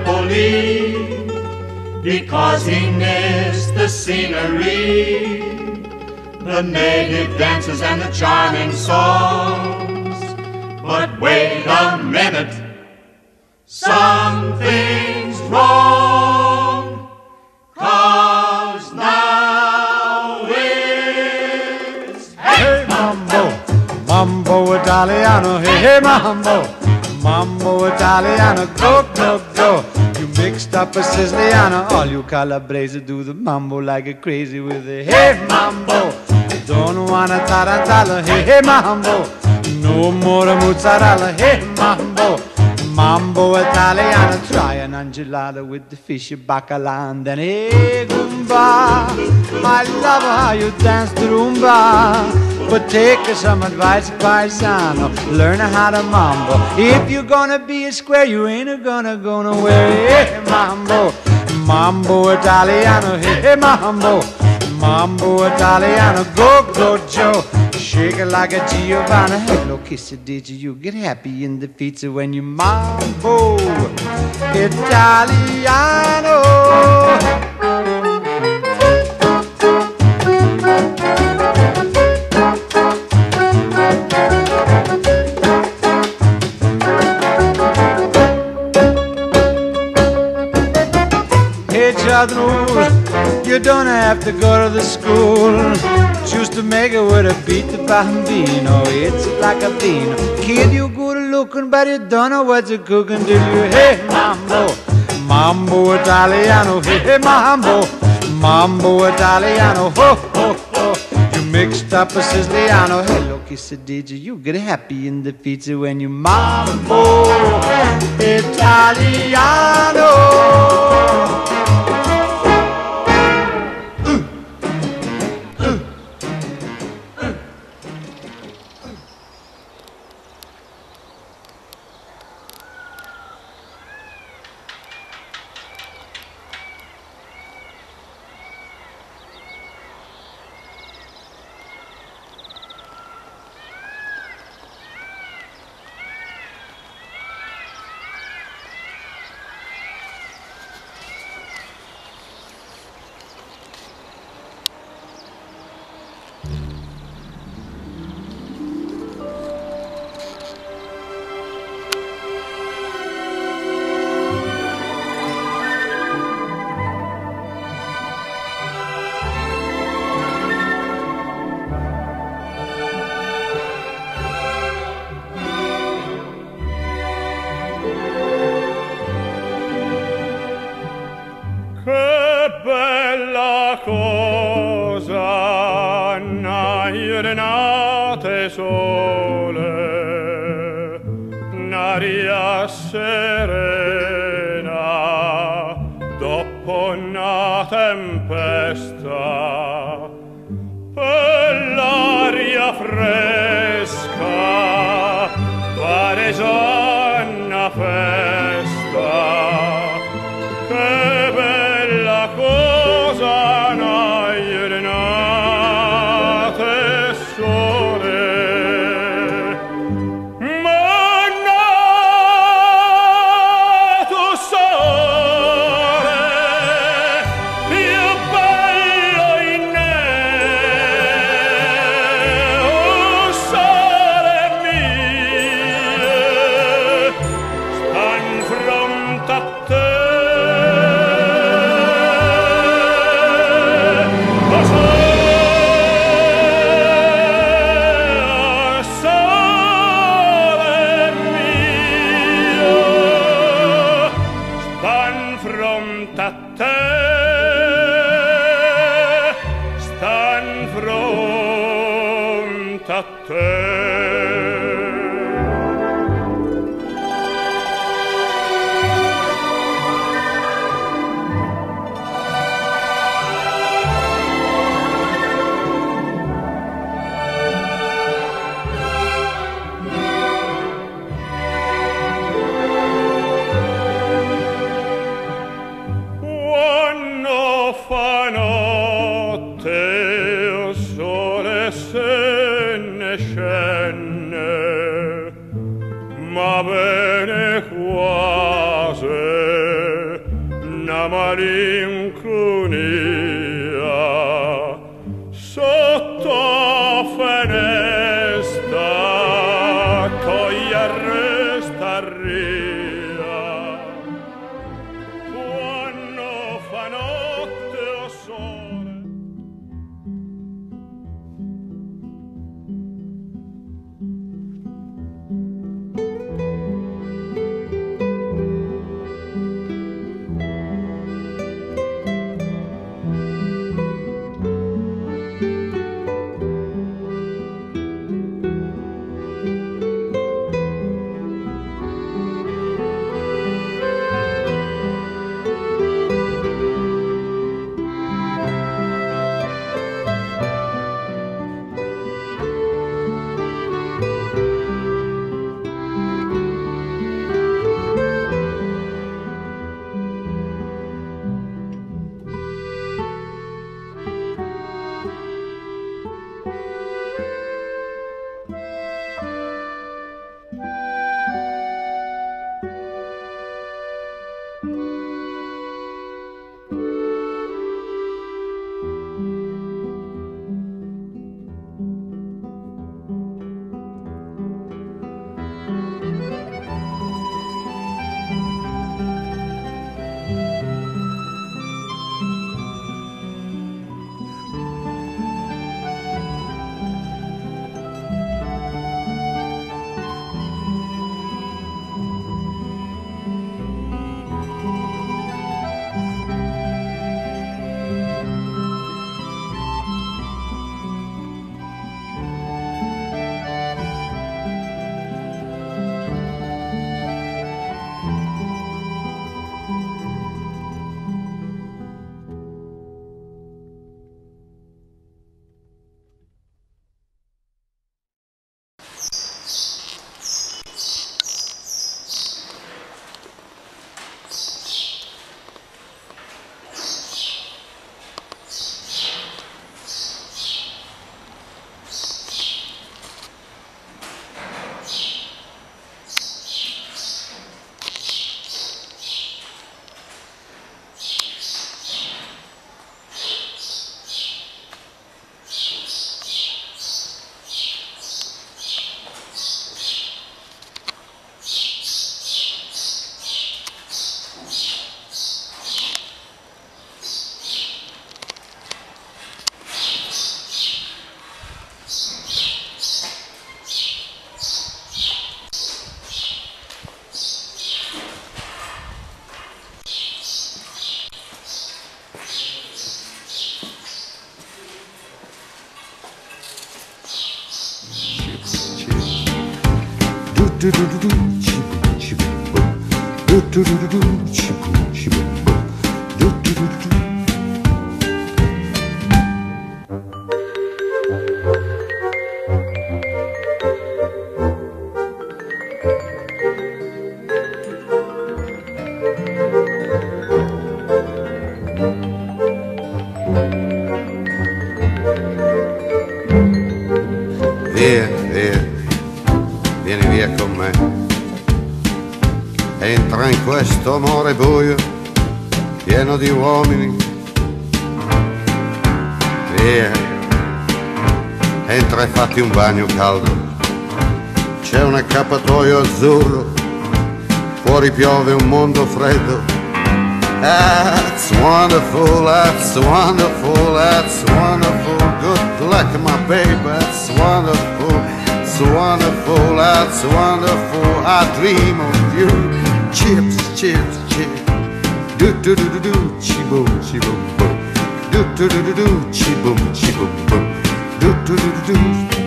Napoli because he missed the scenery, the native dances and the charming songs. But wait a minute, something's wrong. Cause now it's Hey mambo, mambo Italiano, hey, hey mambo, mambo Italiano, go, go, go. You mixed up a Siciliano, all you Calabrese do the mambo like a crazy with a hey mambo. Don't wanna tarantella, hey, hey mambo. No more mozzarella, hey mambo. Mambo Italiano, try an angelada with the fish bacala and then hey Goomba. I love how you dance the rumba. But take some advice, paisano. Learn how to mambo. If you're gonna be a square, you ain't a gonna go nowhere. Hey, mambo, mambo Italiano. Hey, mambo, mambo Italiano. Go, go, Joe. Shake it like a Giovanna. Hello, kiss it, did you? You get happy in the pizza when you mambo Italiano. Hey, Chadnur, you don't have to go to the school. Choose to make it with a beat the bambino. It's like a bean. Kid, you good looking, but you don't know what you're cooking, do you? Hey, mambo, mambo Italiano. Hey, hey, mambo, mambo Italiano. Ho, ho, ho. You mixed up a Siciliano. Hello, kiss it, did you? You get happy in the pizza when you mambo Italiano. cosa n'hai renate sole n'aria serena dopo una tempesta. Scène, ma bene quasi, na malinconia, sotto fenestra. Do do do do do, chiboom chiboom boom. Do do do di uomini. Via, entra e fatti un bagno caldo. C'è un accappatoio azzurro, fuori piove un mondo freddo. That's wonderful, that's wonderful, that's wonderful. Good luck, my baby, that's wonderful, it's wonderful, that's wonderful. I dream of you. Chips, chips, chips. Do do do do do, chi boom, chi boom boom. Do do do do do, chi boom, chi boom boom. Do do do do do.